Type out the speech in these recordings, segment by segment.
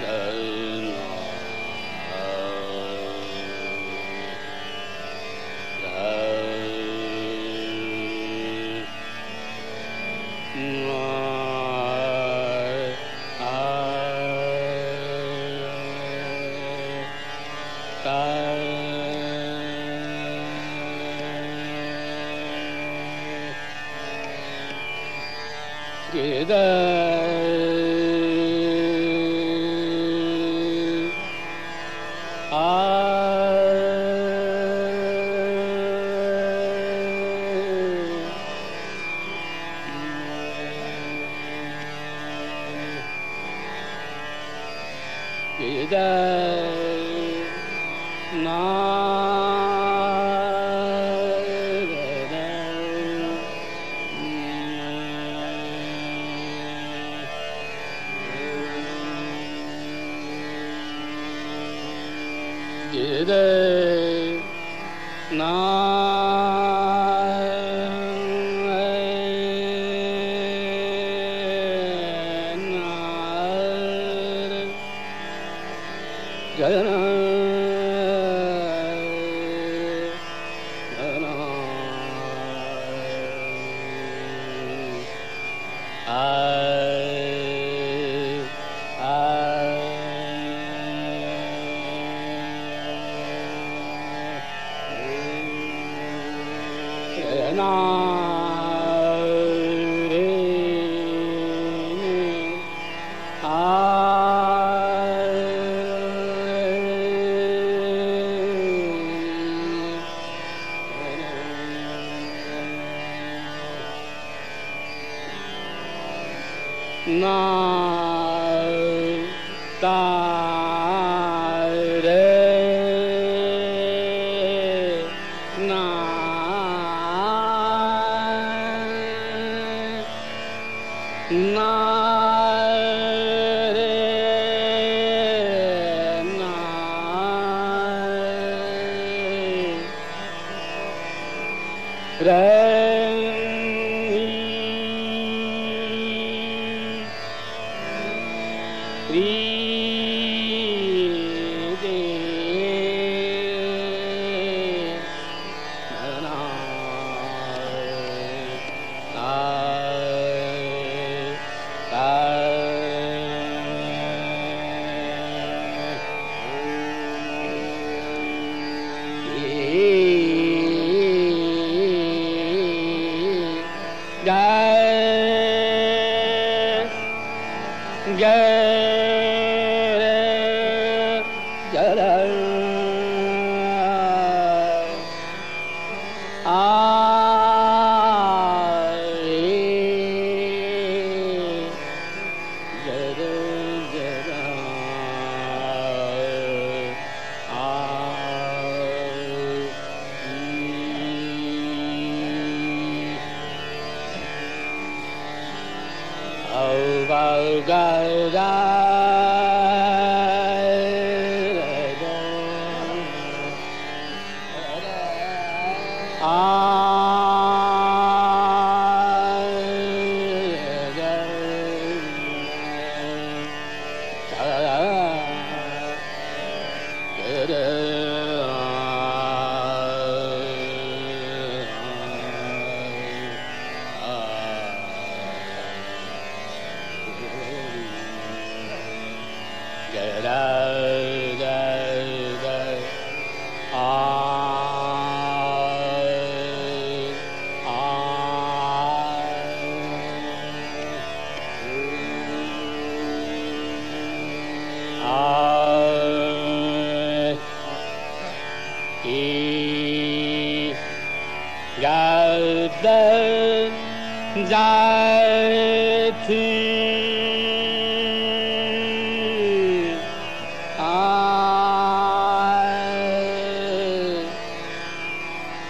呃那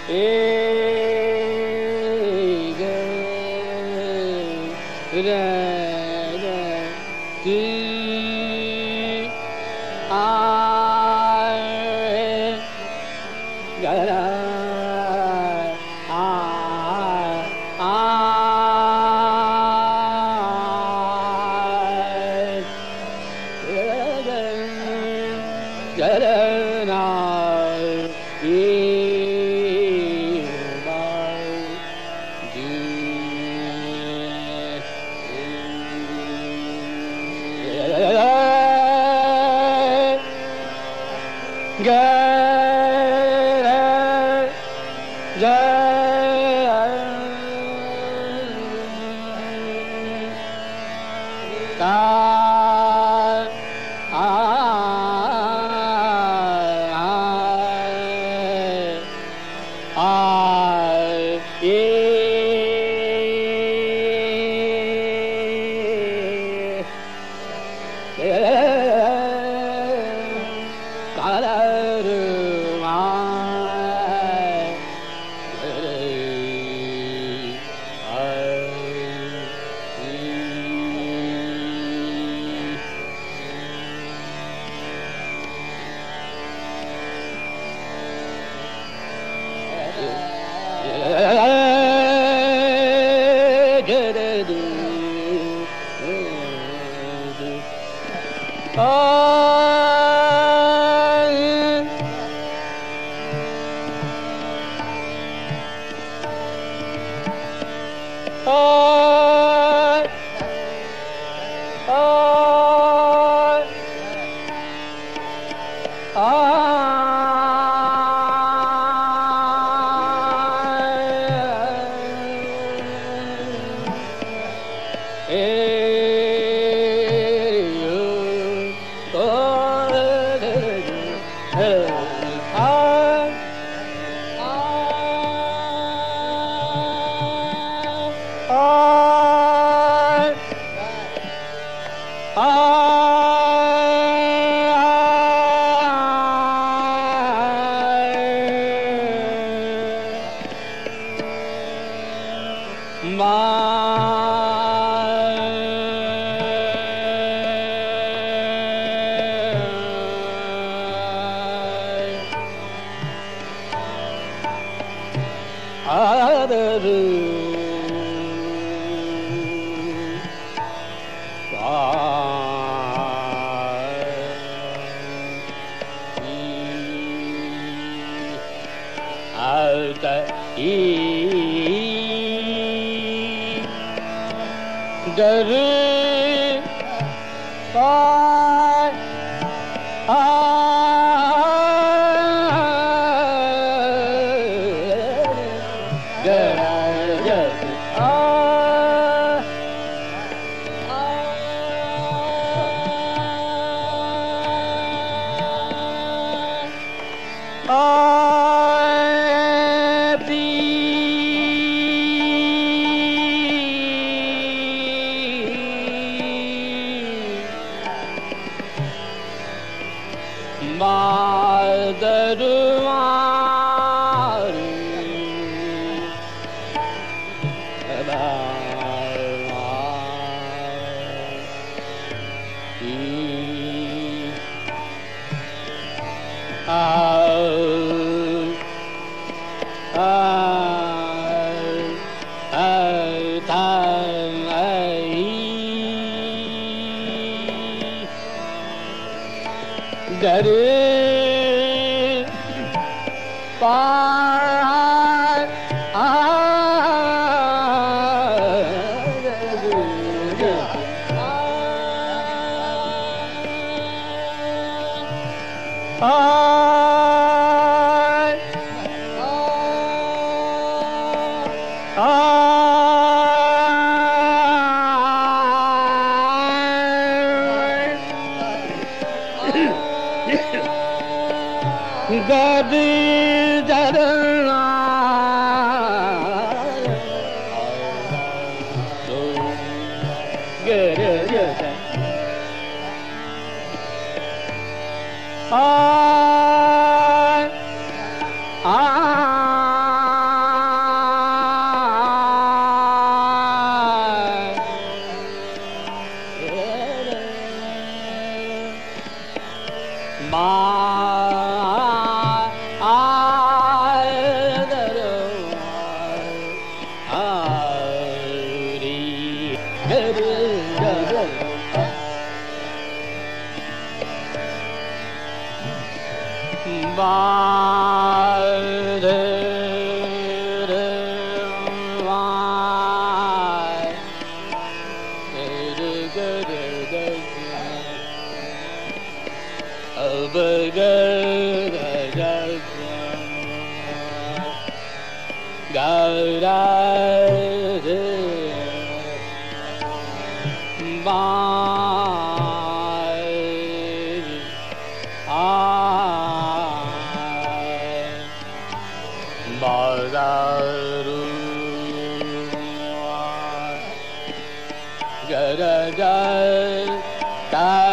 Hey, डरे पा God Ta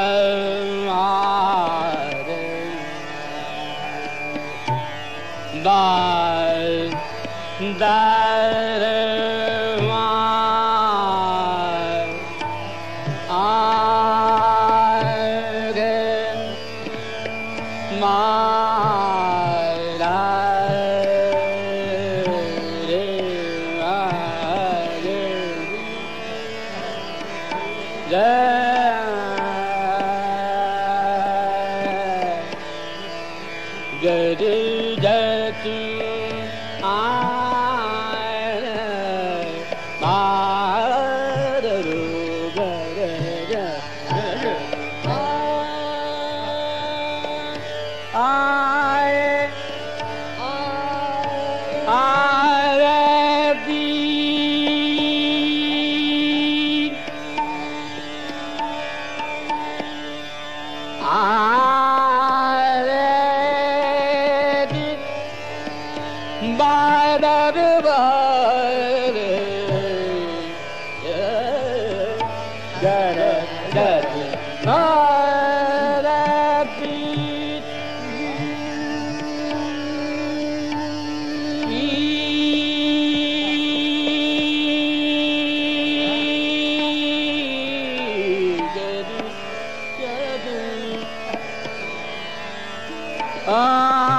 啊。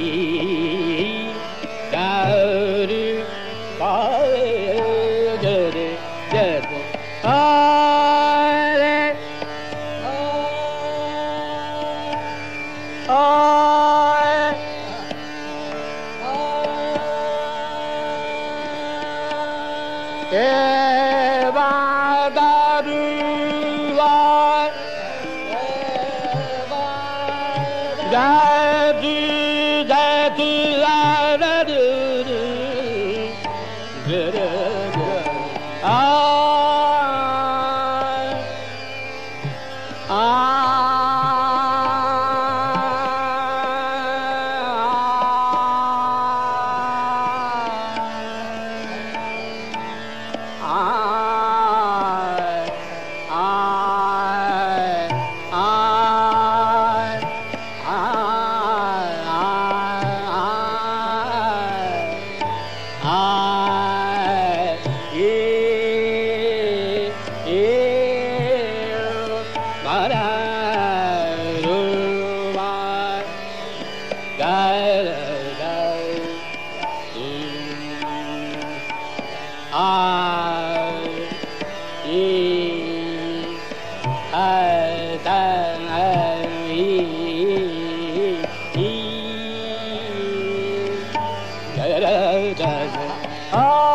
da da da da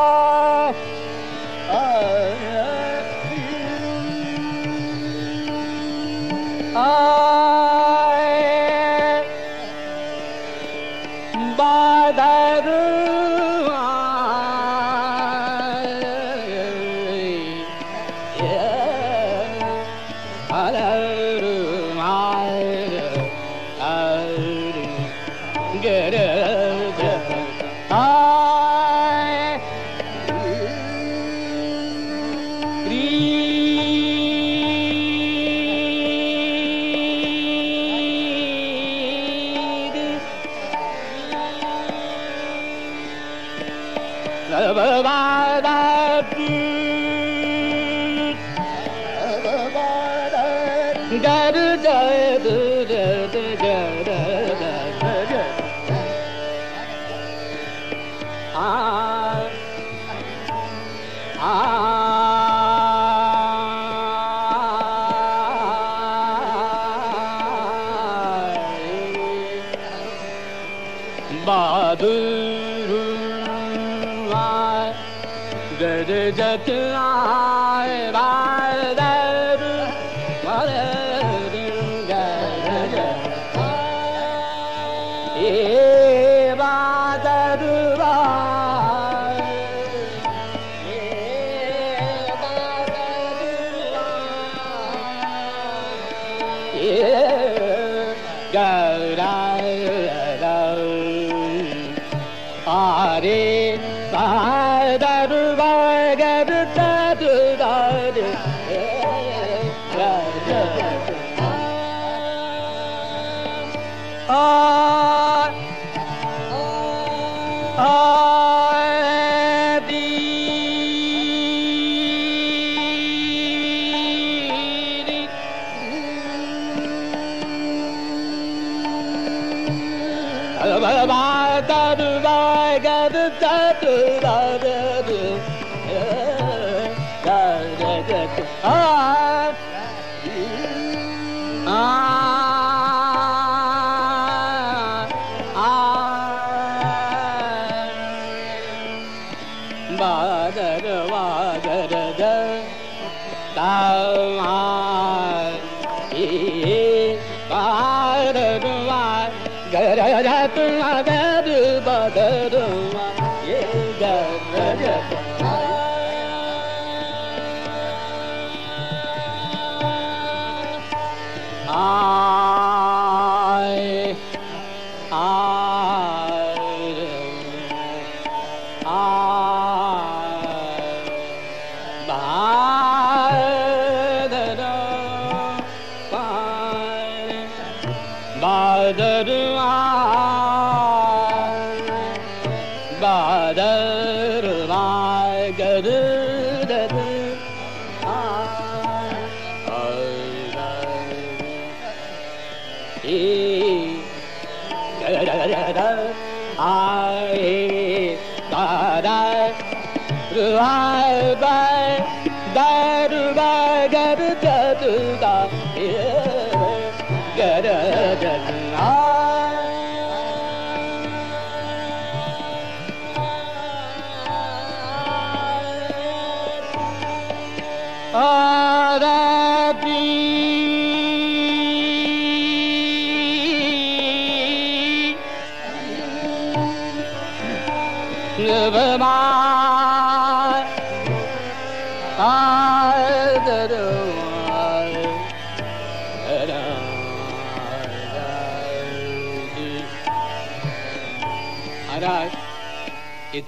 kaderim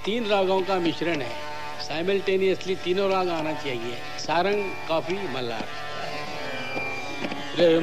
तीन रागों का मिश्रण है। साइमल्टेनियसली तीनों राग आना चाहिए। सारंग कॉफ़ी मल्लार। रे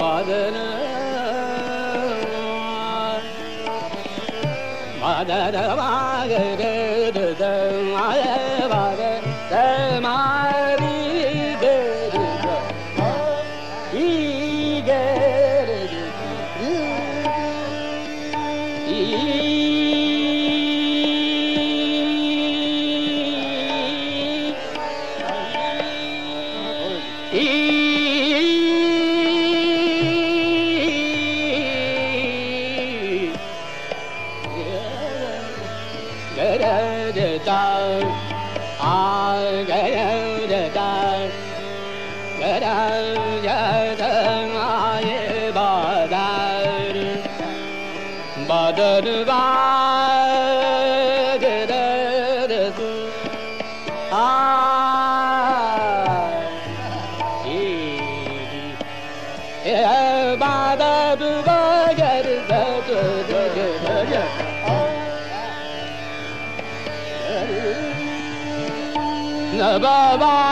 दर मदरवागरे Baba.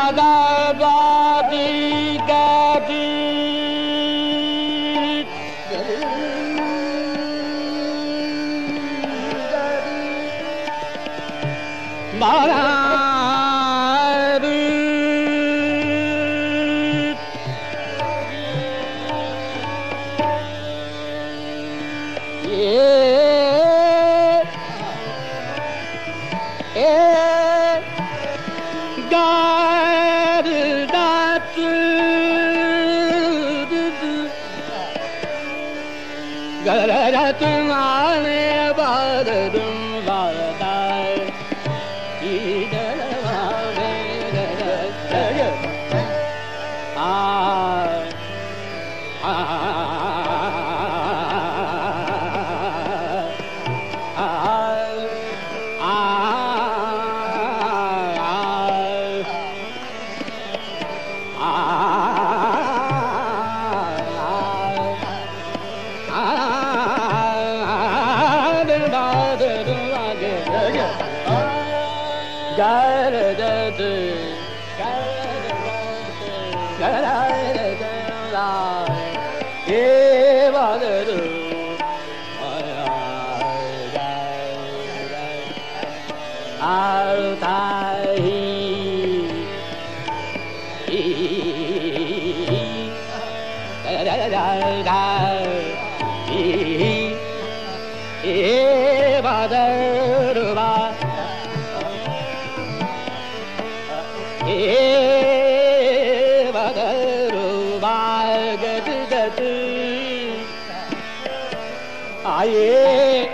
आए।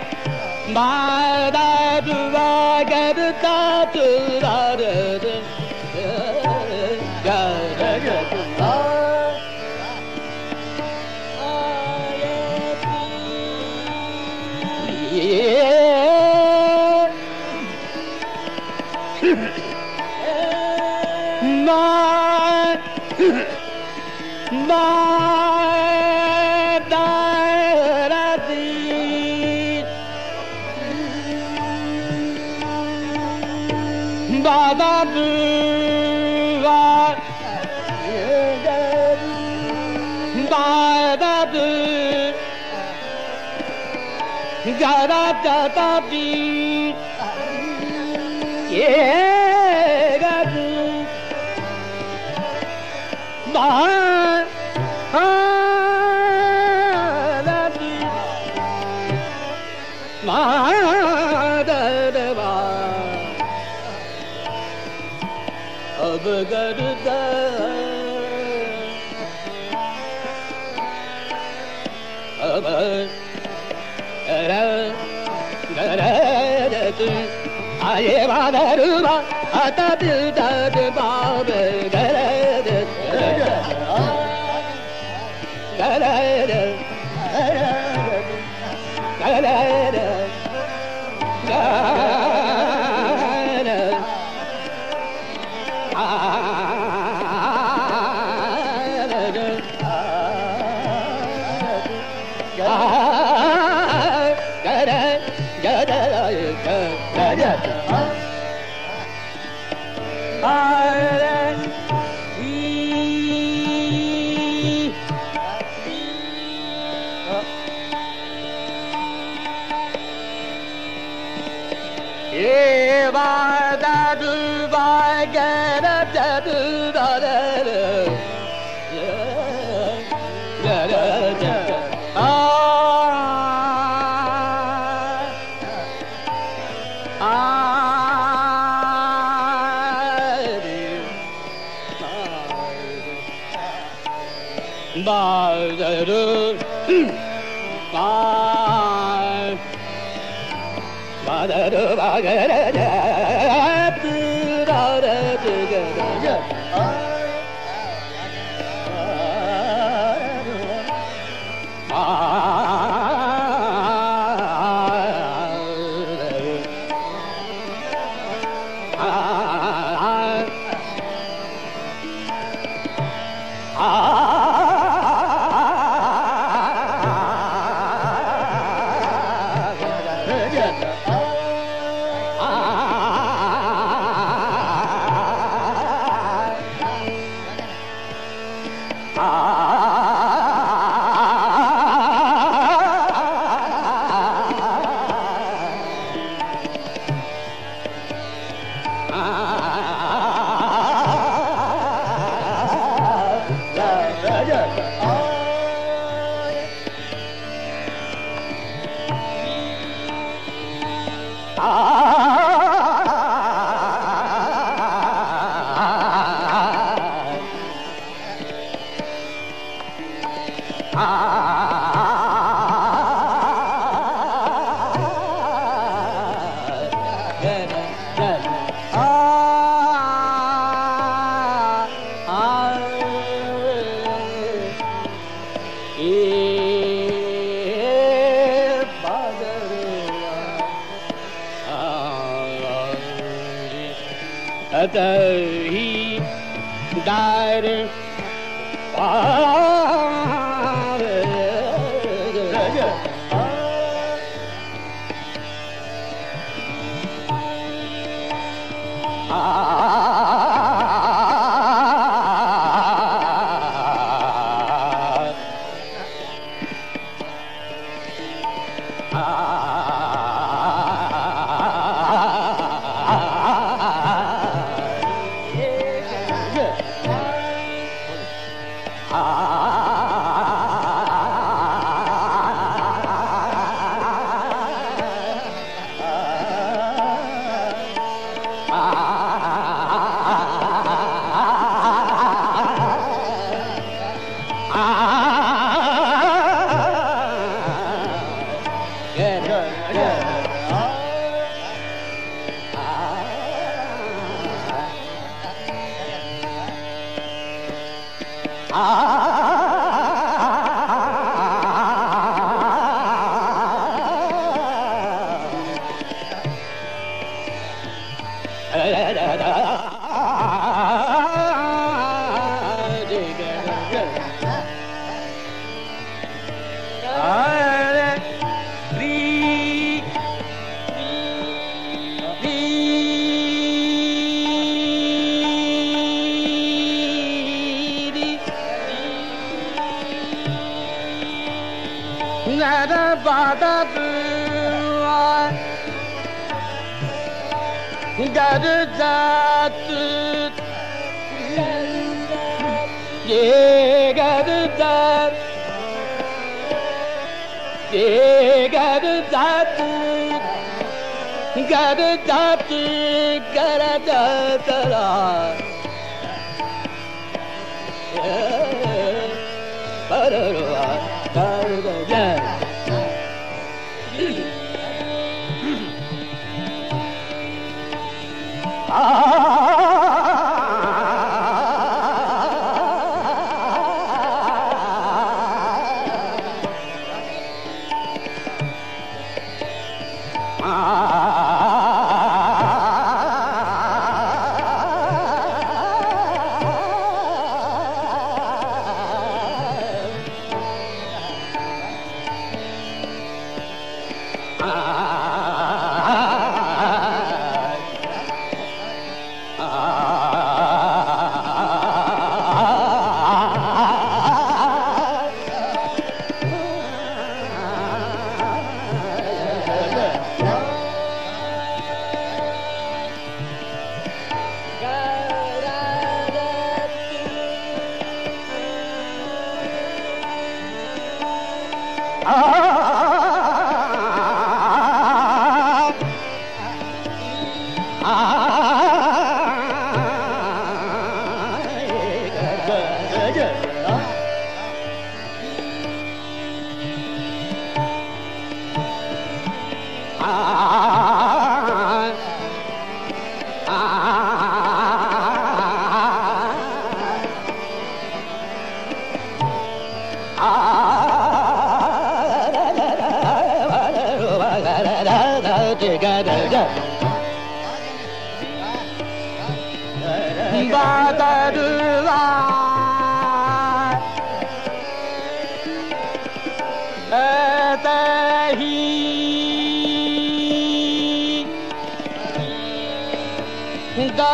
मादा दुआ करता तुरा 가랍자답지 예가 그만 마다르바 어버가르다. Aye ba da ru ba సాగర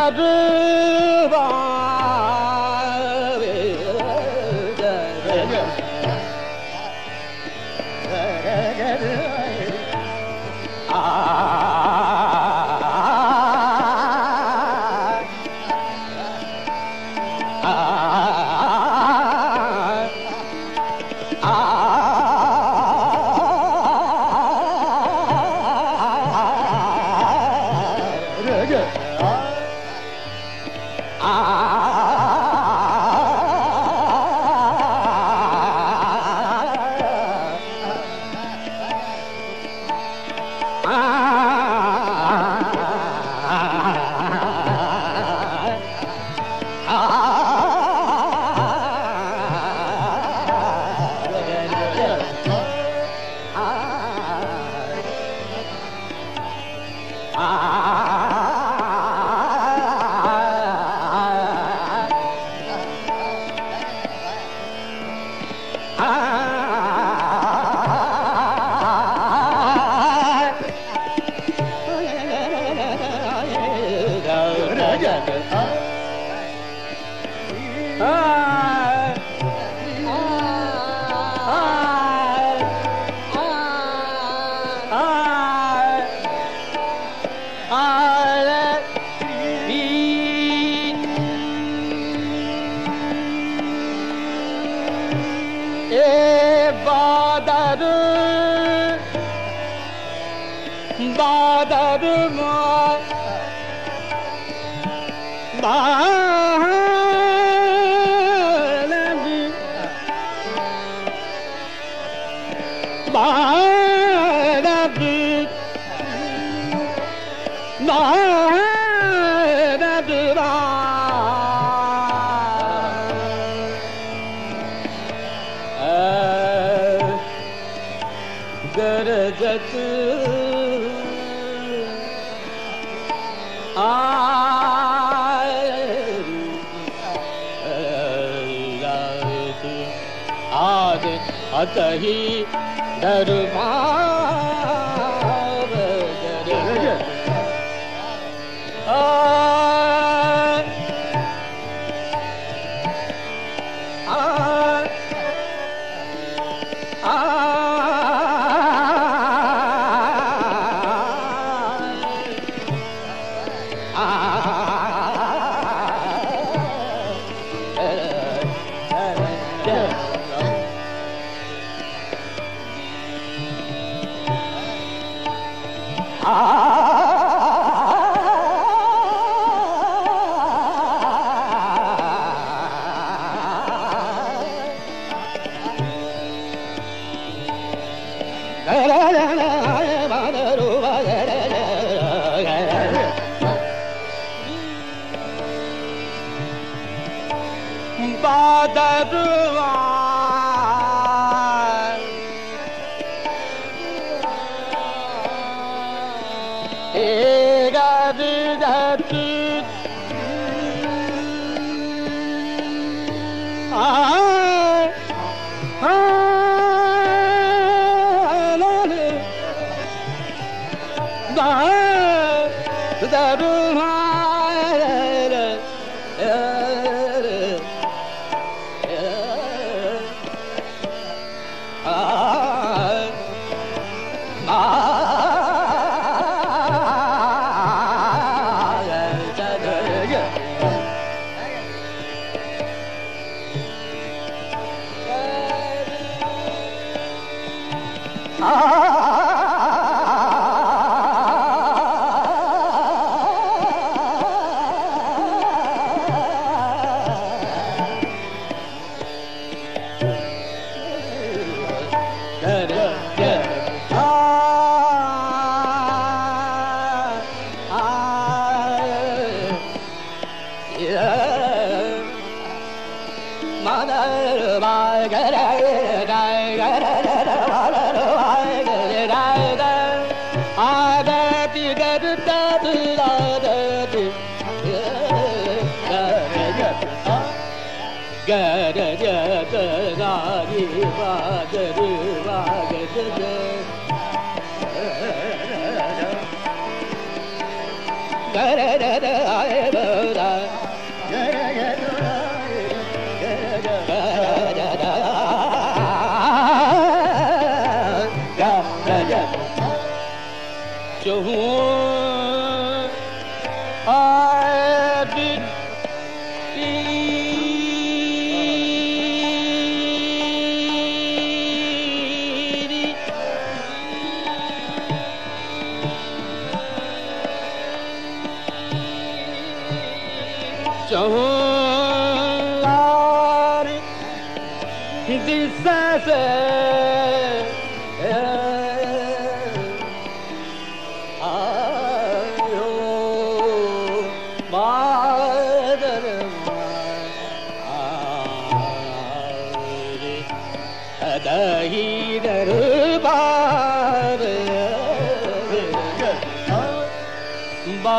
Bye. ah. अत हि धर्मा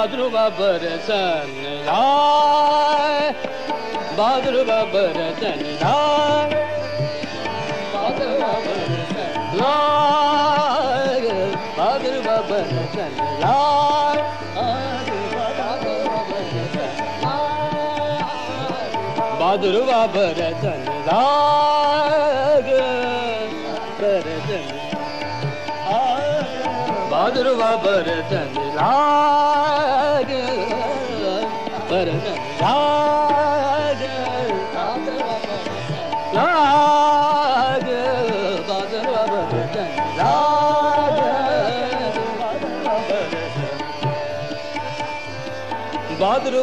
ਬਾਦਰੂ ਬਾਬਰ ਸਨ ਲਾਏ ਬਾਦਰੂ ਬਾਬਰ ਸਨ ਲਾਏ ਬਾਦਰੂ ਬਾਬਰ ਸਨ ਲਾਏ ਬਾਦਰੂ ਬਾਬਰ ਸਨ ਲਾਏ ਬਾਦਰੂ ਬਾਬਰ ਬਾਬਰ ਸਨ ਰਾਗ ਪਰਮ ਰਾਗ ਰਾਗ ਬਾਦਰ ਬਾਬਰ ਰਾਗ bother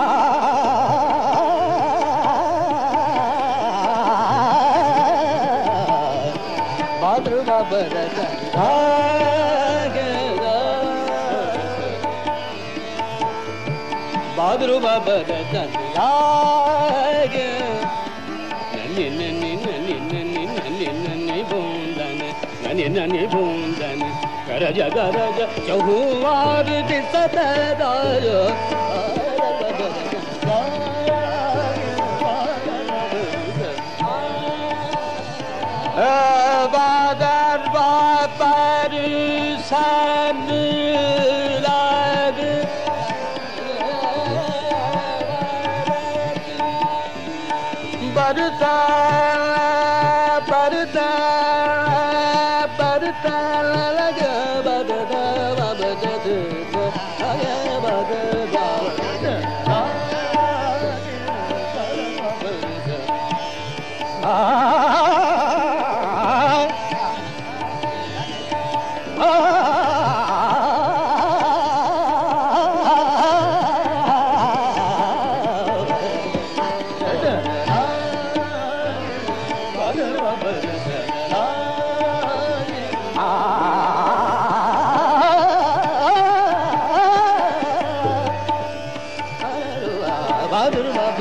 ಬಾದ್ರು ಬರತನ ಲಾಗ ನನ್ನಿ ನನ್ನಿ ನನ್ನಿ ನನ್ನಿ ನನ್ನಿ ನನ್ನಿ ಬೂಂದನ ನನ್ನಿ ನನ್ನಿ ಬೂಂದನ ಕರಜ ಗರಜ ಚಹುವಾರ ದಿಸತದಾಯ Badar Barda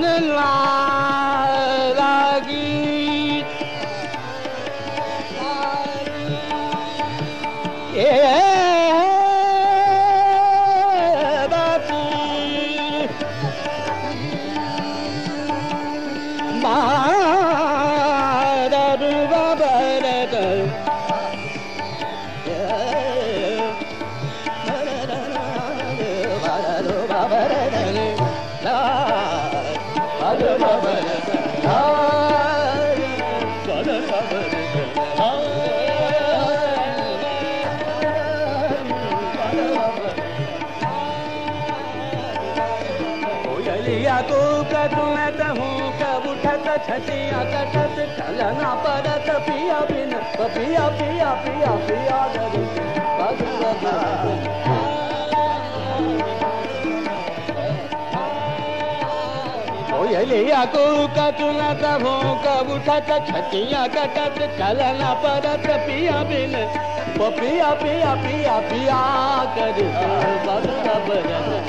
the line. छतिया कटत कलना परत पिया बिन पिया पिया पिया पिया गरी कोयलिया को कटुमत हूँ कब उठत छतिया कटत चलना परत पिया बिन। पिया पिया पिया पिया कर बरत कोयलिया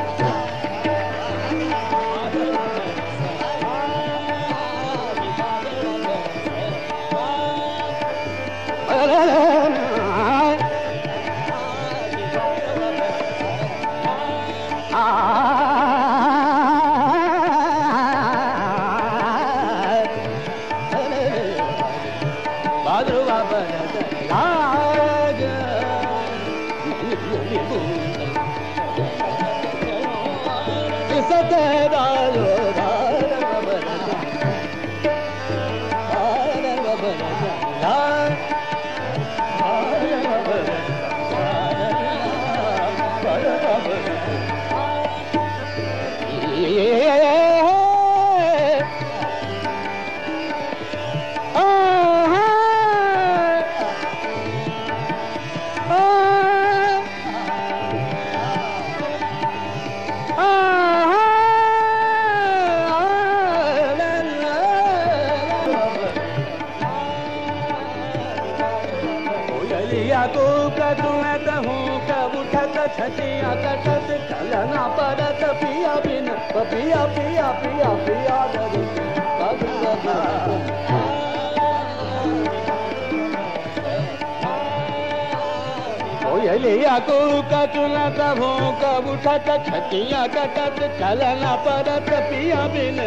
कोयलिया को तभो कब छतिया कटत चलना परत, पिया बिन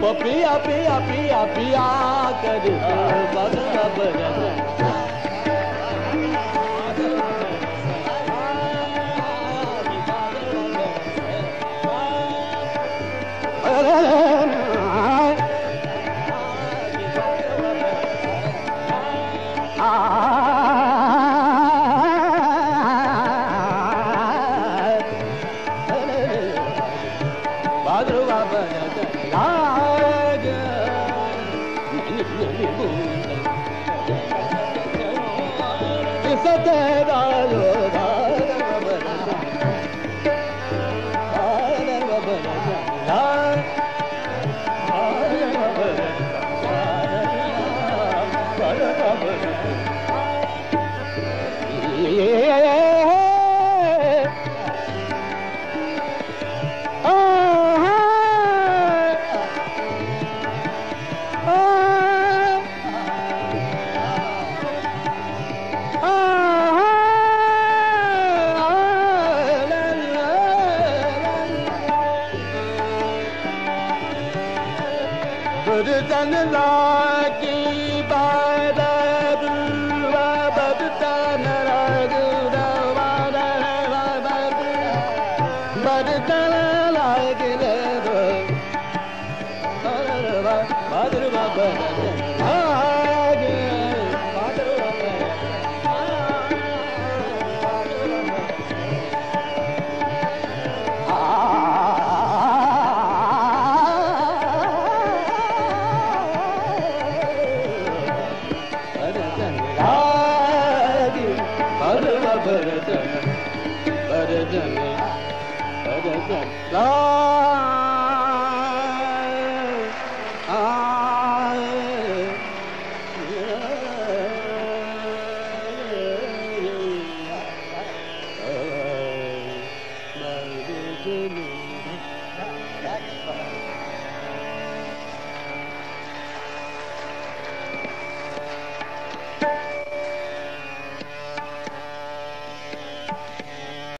पिया पिया पिया पिया कर बदल भाद्रवा